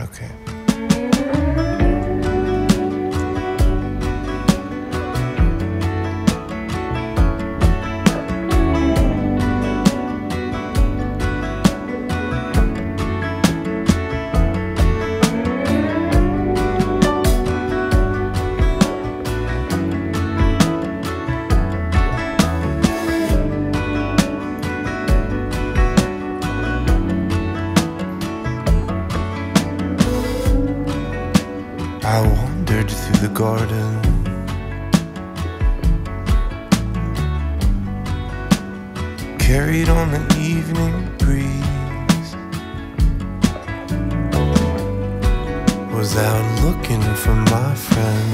Okay. I wandered through the garden. Carried on the evening breeze. Was out looking for my friends.